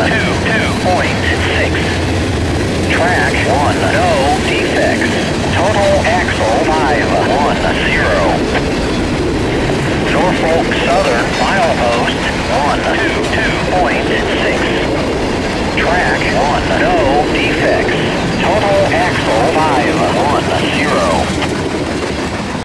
Two point six. Track one. Go.